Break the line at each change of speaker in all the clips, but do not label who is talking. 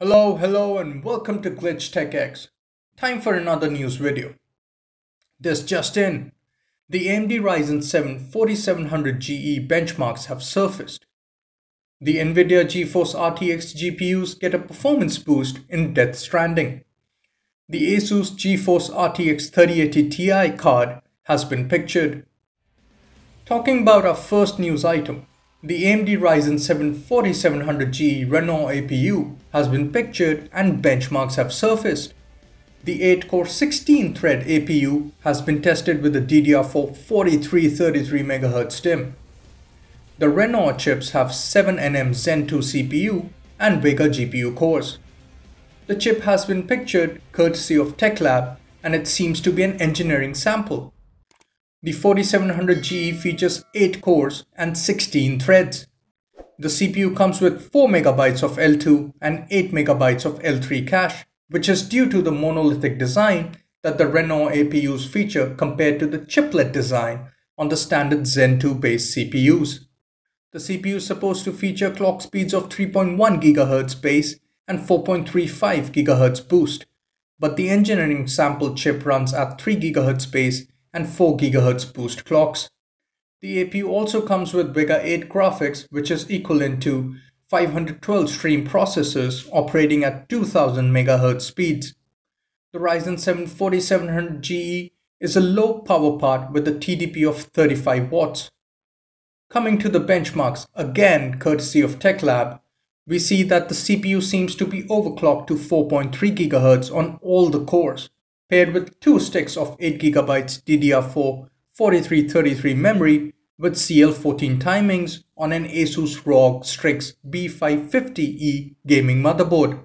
Hello, hello, and welcome to Glitch Tech X. Time for another news video. This just in. The AMD Ryzen 7 4700GE benchmarks have surfaced. The NVIDIA GeForce RTX GPUs get a performance boost in Death Stranding. The ASUS GeForce RTX 3080 Ti card has been pictured. Talking about our first news item, the AMD Ryzen 7 4700G Renoir APU has been pictured and benchmarks have surfaced. The 8-core 16-thread APU has been tested with a DDR4 4333MHz DIMM. The Renoir chips have 7nm Zen 2 CPU and Vega GPU cores. The chip has been pictured courtesy of TechLab and it seems to be an engineering sample. The 4700GE features 8 cores and 16 threads. The CPU comes with 4MB of L2 and 8MB of L3 cache, which is due to the monolithic design that the Renoir APUs feature compared to the chiplet design on the standard Zen 2 based CPUs. The CPU is supposed to feature clock speeds of 3.1 GHz base and 4.35 GHz boost, but the engineering sample chip runs at 3 GHz base and 4 GHz boost clocks. The APU also comes with Vega 8 graphics which is equivalent to 512 stream processors operating at 2000 MHz speeds. The Ryzen 7 4700GE is a low power part with a TDP of 35 watts. Coming to the benchmarks, again courtesy of TechLab, we see that the CPU seems to be overclocked to 4.3 GHz on all the cores paired with two sticks of 8GB DDR4 4333 memory with CL14 timings on an Asus ROG Strix B550E gaming motherboard.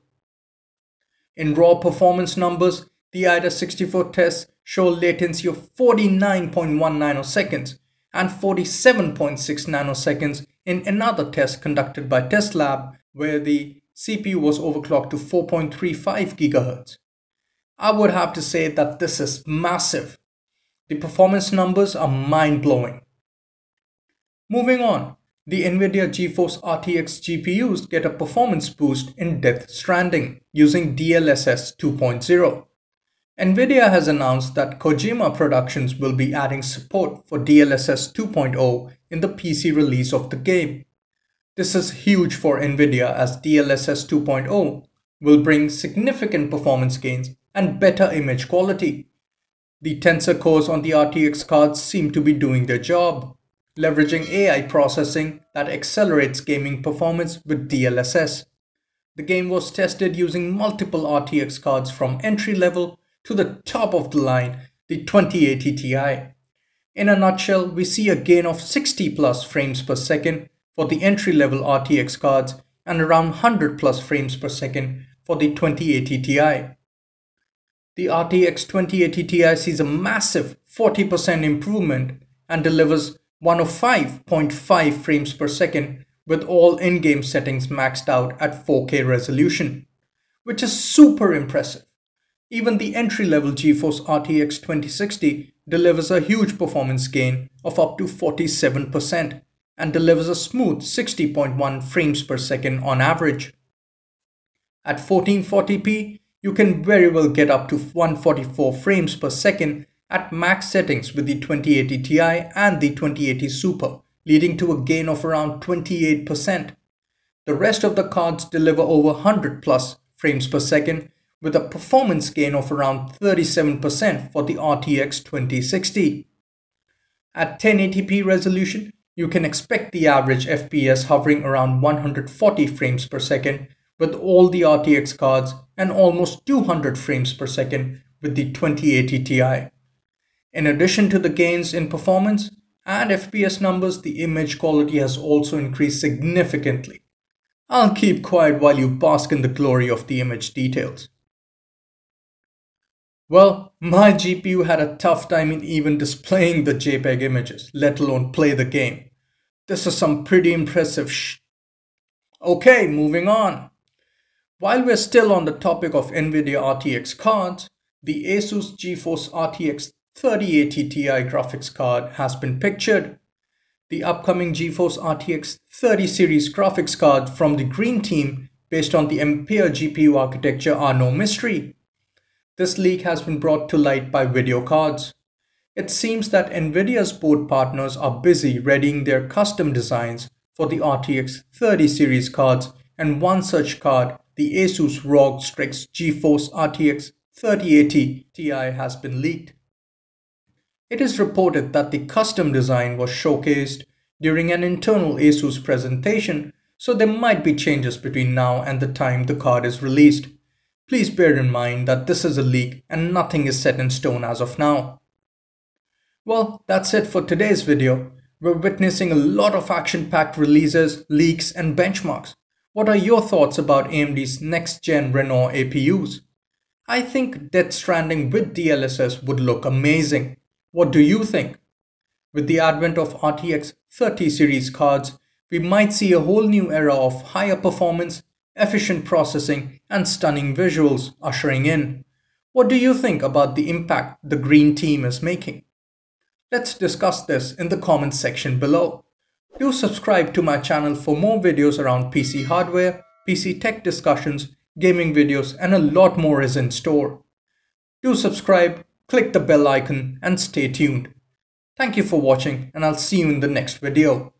In raw performance numbers, the AIDA64 tests show latency of 49.1 nanoseconds and 47.6 nanoseconds in another test conducted by TestLab where the CPU was overclocked to 4.35 GHz. I would have to say that this is massive. The performance numbers are mind blowing. Moving on, the NVIDIA GeForce RTX GPUs get a performance boost in Death Stranding using DLSS 2.0. NVIDIA has announced that Kojima Productions will be adding support for DLSS 2.0 in the PC release of the game. This is huge for NVIDIA as DLSS 2.0 will bring significant performance gains and better image quality. The tensor cores on the RTX cards seem to be doing their job, leveraging AI processing that accelerates gaming performance with DLSS. The game was tested using multiple RTX cards from entry level to the top of the line, the 2080 Ti. In a nutshell, we see a gain of 60 plus frames per second for the entry level RTX cards and around 100 plus frames per second for the 2080 Ti. The RTX 2080 Ti sees a massive 40% improvement and delivers 105.5 frames per second with all in-game settings maxed out at 4K resolution, which is super impressive. Even the entry-level GeForce RTX 2060 delivers a huge performance gain of up to 47% and delivers a smooth 60.1 frames per second on average. At 1440p, you can very well get up to 144 frames per second at max settings with the 2080 Ti and the 2080 Super, leading to a gain of around 28%. The rest of the cards deliver over 100 plus frames per second with a performance gain of around 37% for the RTX 2060. At 1080p resolution, you can expect the average FPS hovering around 140 frames per second with all the RTX cards and almost 200 frames per second with the 2080 Ti. In addition to the gains in performance and FPS numbers, the image quality has also increased significantly. I'll keep quiet while you bask in the glory of the image details. Well, my GPU had a tough time in even displaying the JPEG images, let alone play the game. This is some pretty impressive sh. Okay, moving on. While we're still on the topic of NVIDIA RTX cards, the ASUS GeForce RTX 3080 Ti graphics card has been pictured. the upcoming GeForce RTX 30 series graphics card from the Green team based on the Ampere GPU architecture are no mystery. This leak has been brought to light by VideoCardz. It seems that Nvidia's board partners are busy readying their custom designs for the RTX 30 series cards and one such card, the Asus ROG Strix GeForce RTX 3080 Ti has been leaked. It is reported that the custom design was showcased during an internal ASUS presentation, so there might be changes between now and the time the card is released. Please bear in mind that this is a leak and nothing is set in stone as of now. Well, that's it for today's video. We're witnessing a lot of action-packed releases, leaks and benchmarks. What are your thoughts about AMD's next-gen Renoir APUs? I think Death Stranding with DLSS would look amazing. What do you think? With the advent of RTX 30 series cards, we might see a whole new era of higher performance, efficient processing, and stunning visuals ushering in. What do you think about the impact the Green team is making? Let's discuss this in the comments section below. Do subscribe to my channel for more videos around PC hardware, PC tech discussions, gaming videos, and a lot more is in store. Do subscribe click the bell icon and stay tuned. Thank you for watching and I'll see you in the next video.